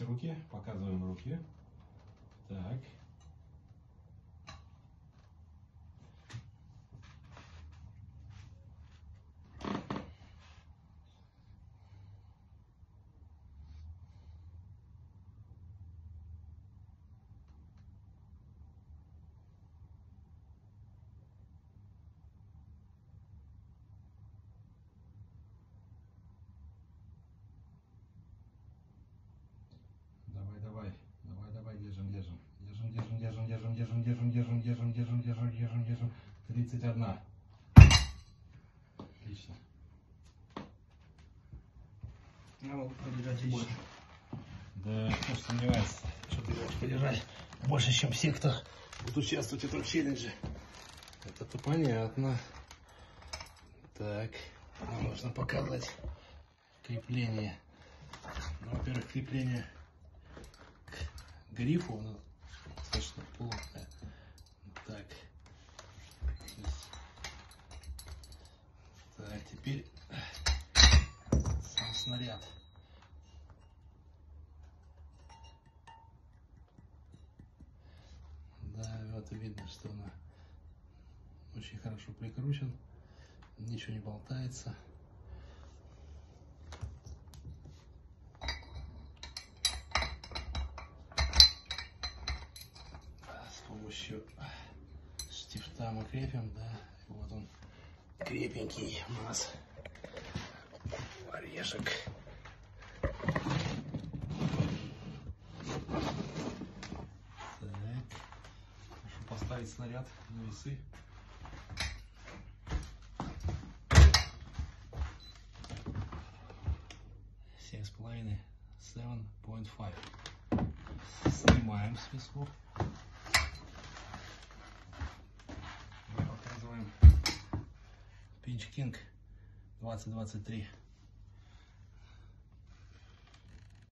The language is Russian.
руки, показываем руки. Так. 31. Отлично. А вот подержать еще. Да, кто ж сомневается. Что ты можешь подержать больше, чем все, кто будет участвовать в этом челлендже. Это-то понятно. Так, Нам нужно показывать крепление. Ну, во-первых, крепление к грифу, оно достаточно плотное. Так. Так, теперь сам снаряд. Да, вот видно, что он очень хорошо прикручен, ничего не болтается. с помощью штифта мы крепим, да, и вот он крепенький у нас орешек. Так, поставить снаряд на весы. Семь с половиной, seven point five. Снимаем с весов. Teach King 2023.